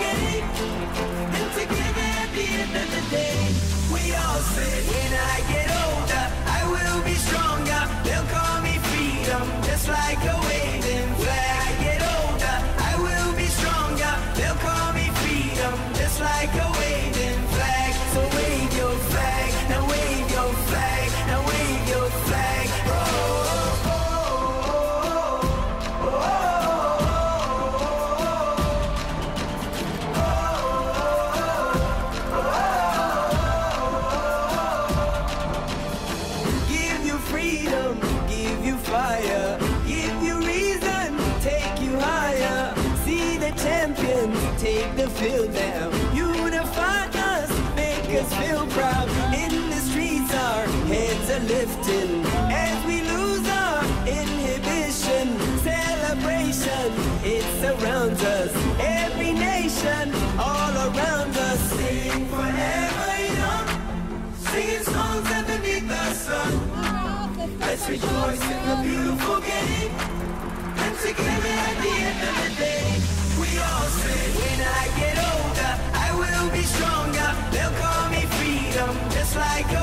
Game. And together at the end of the day, champions take the field now. Unify us, make us feel proud. In the streets, our heads are lifting as we lose our inhibition. Celebration, it surrounds us. Every nation, all around us, sing forever young. Singing songs underneath the sun. Let's rejoice in the game. like